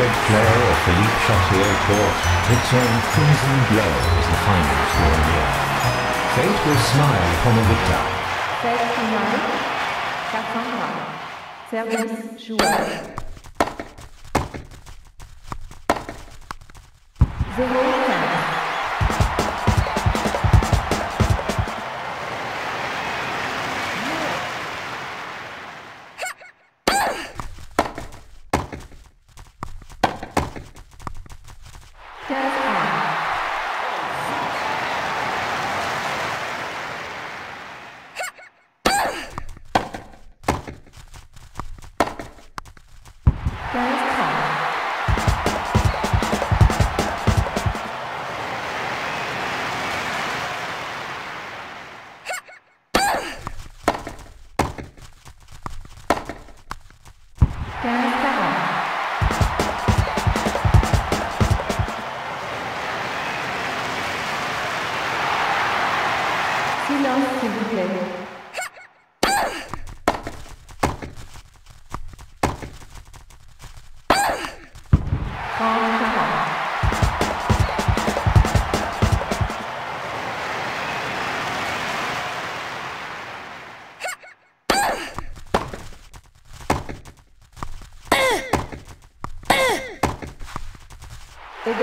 Red Flair or Philippe Chatrier Court, its own crimson glow as the finals draw near. Fate will smile upon the victor. Fête finale, 400. Service joueur. 0,15.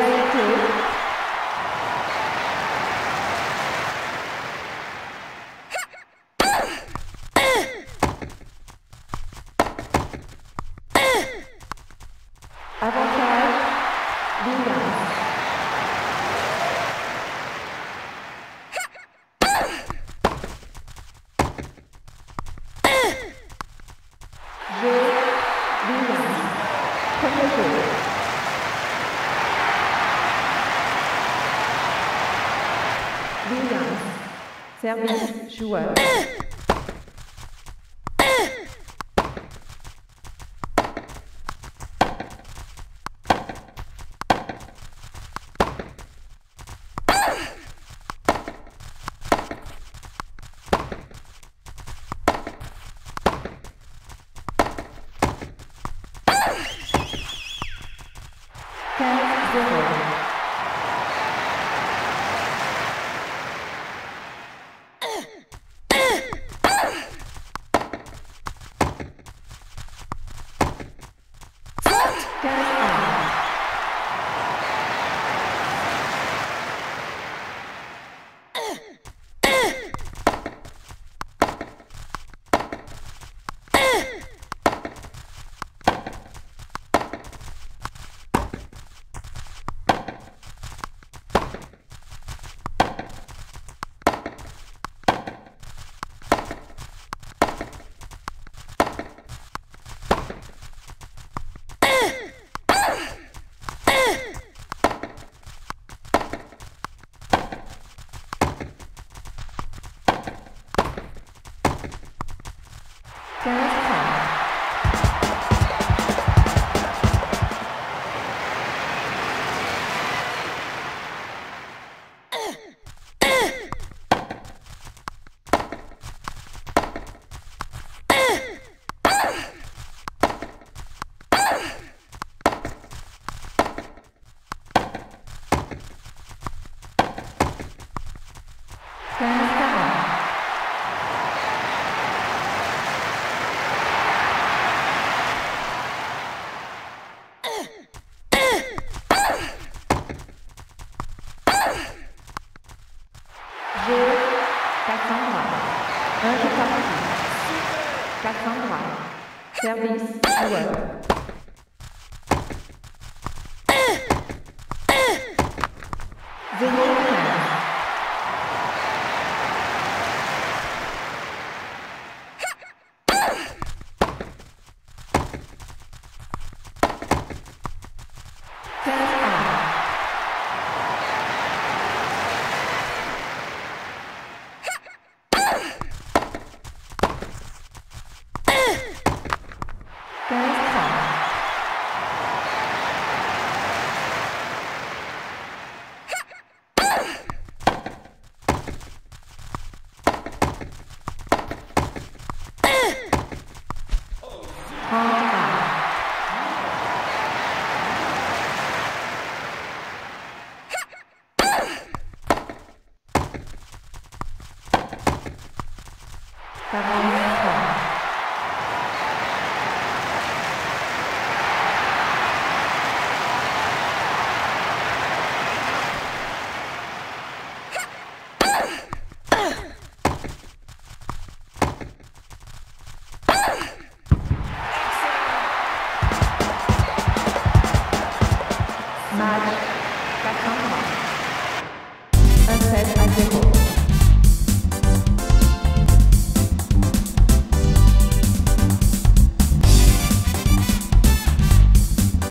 Category 2. Service joueur. 刚刚是什么 Serviço. Agora. 拜拜。